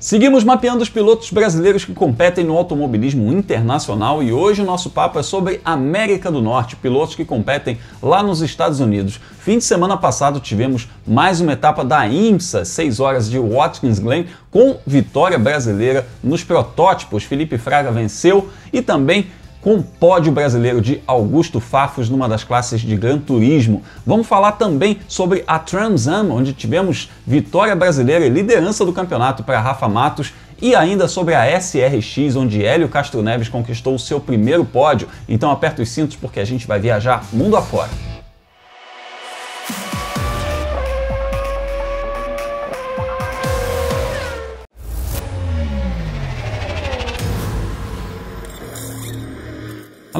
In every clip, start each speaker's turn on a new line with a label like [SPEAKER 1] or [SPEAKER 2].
[SPEAKER 1] Seguimos mapeando os pilotos brasileiros que competem no automobilismo internacional e hoje o nosso papo é sobre América do Norte, pilotos que competem lá nos Estados Unidos. Fim de semana passado tivemos mais uma etapa da IMSA, 6 horas de Watkins Glen, com vitória brasileira nos protótipos. Felipe Fraga venceu e também com pódio brasileiro de Augusto Fafos numa das classes de Gran Turismo. Vamos falar também sobre a Trans Am, onde tivemos vitória brasileira e liderança do campeonato para Rafa Matos e ainda sobre a SRX, onde Hélio Castro Neves conquistou o seu primeiro pódio. Então aperta os cintos porque a gente vai viajar mundo afora.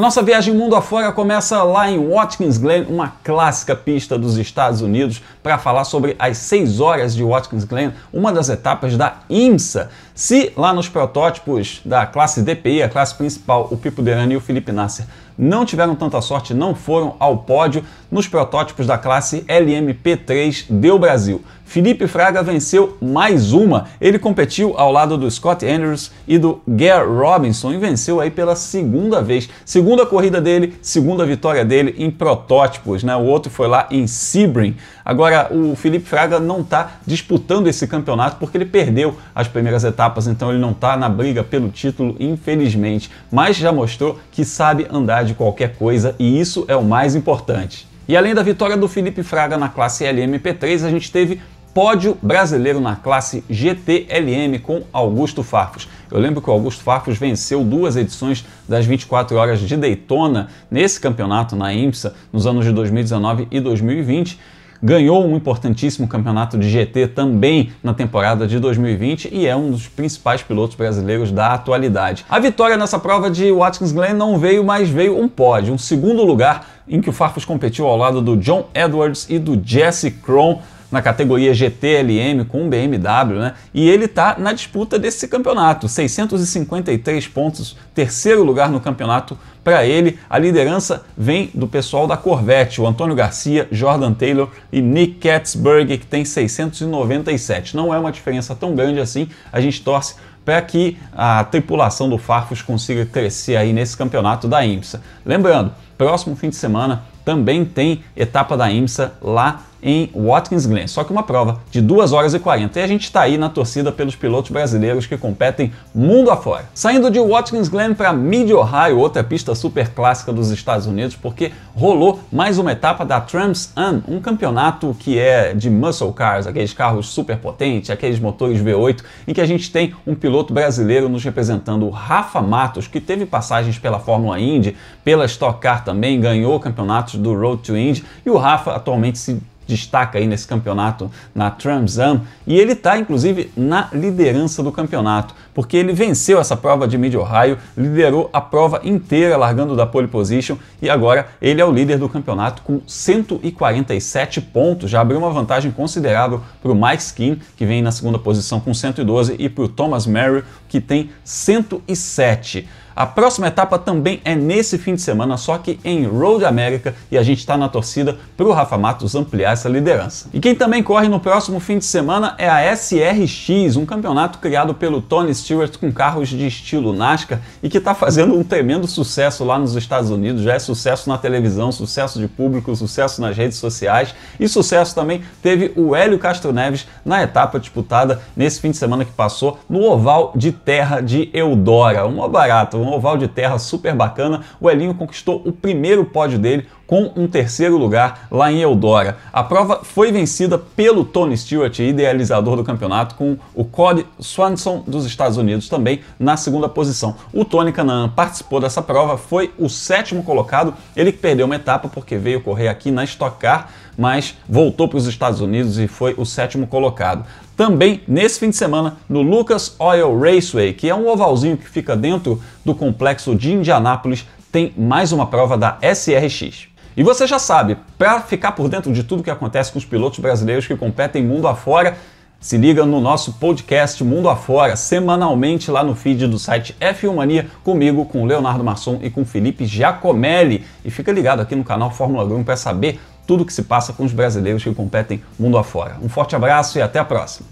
[SPEAKER 1] Nossa viagem mundo afora começa lá em Watkins Glen, uma clássica pista dos Estados Unidos, para falar sobre as 6 horas de Watkins Glen, uma das etapas da IMSA. Se lá nos protótipos da classe DPI, a classe principal, o Pipo Derani e o Felipe Nasser não tiveram tanta sorte, não foram ao pódio nos protótipos da classe LMP3 do Brasil. Felipe Fraga venceu mais uma. Ele competiu ao lado do Scott Andrews e do Gare Robinson e venceu aí pela segunda vez. Segunda corrida dele, segunda vitória dele em protótipos, né? O outro foi lá em Sebring. Agora, o Felipe Fraga não está disputando esse campeonato porque ele perdeu as primeiras etapas, então ele não está na briga pelo título, infelizmente. Mas já mostrou que sabe andar de qualquer coisa e isso é o mais importante. E além da vitória do Felipe Fraga na classe LMP3, a gente teve pódio brasileiro na classe GTLM com Augusto Farfus. Eu lembro que o Augusto Farfus venceu duas edições das 24 horas de Daytona nesse campeonato na IMSA nos anos de 2019 e 2020 ganhou um importantíssimo campeonato de GT também na temporada de 2020 e é um dos principais pilotos brasileiros da atualidade. A vitória nessa prova de Watkins Glen não veio, mas veio um pódio, um segundo lugar em que o Farfus competiu ao lado do John Edwards e do Jesse Krohn na categoria GTLM com BMW, né? E ele está na disputa desse campeonato, 653 pontos, terceiro lugar no campeonato para ele. A liderança vem do pessoal da Corvette, o Antônio Garcia, Jordan Taylor e Nick Katzberg, que tem 697. Não é uma diferença tão grande assim, a gente torce para que a tripulação do Farfus consiga crescer aí nesse campeonato da IMSA. Lembrando, próximo fim de semana também tem etapa da IMSA lá em Watkins Glen, só que uma prova de 2 horas e 40. E a gente está aí na torcida pelos pilotos brasileiros que competem mundo afora. Saindo de Watkins Glen para Mid Ohio, outra pista super clássica dos Estados Unidos, porque rolou mais uma etapa da Trans Am, um campeonato que é de muscle cars, aqueles carros super potentes, aqueles motores V8, em que a gente tem um piloto brasileiro nos representando, o Rafa Matos, que teve passagens pela Fórmula Indy, pela Stock Car também, ganhou campeonatos do Road to Indy, e o Rafa atualmente se destaca aí nesse campeonato na Trans Am e ele está inclusive na liderança do campeonato, porque ele venceu essa prova de Mid Ohio, liderou a prova inteira largando da pole position e agora ele é o líder do campeonato com 147 pontos, já abriu uma vantagem considerável para o Mike Skin, que vem na segunda posição com 112 e para o Thomas Merrill, que tem 107. A próxima etapa também é nesse fim de semana, só que em Road America, e a gente está na torcida para o Rafa Matos ampliar essa liderança. E quem também corre no próximo fim de semana é a SRX, um campeonato criado pelo Tony Stewart com carros de estilo NASCAR e que está fazendo um tremendo sucesso lá nos Estados Unidos. Já é sucesso na televisão, sucesso de público, sucesso nas redes sociais e sucesso também teve o Hélio Castro Neves na etapa disputada nesse fim de semana que passou no oval de terra de Eudora. Uma barata, um oval de terra super bacana. O Elinho conquistou o primeiro pódio dele com um terceiro lugar lá em Eudora. A prova foi vencida pelo Tony Stewart, idealizador do campeonato, com o Cody Swanson dos Estados Unidos também na segunda posição. O Tony Canaan participou dessa prova, foi o sétimo colocado, ele que perdeu uma etapa porque veio correr aqui na Stock Car, mas voltou para os Estados Unidos e foi o sétimo colocado. Também nesse fim de semana no Lucas Oil Raceway, que é um ovalzinho que fica dentro do complexo de Indianápolis, tem mais uma prova da SRX. E você já sabe, para ficar por dentro de tudo que acontece com os pilotos brasileiros que competem mundo afora, se liga no nosso podcast Mundo Afora, semanalmente lá no feed do site F1 Mania, comigo, com Leonardo Masson e com Felipe Giacomelli. E fica ligado aqui no canal Fórmula 1 para saber tudo o que se passa com os brasileiros que competem mundo afora. Um forte abraço e até a próxima!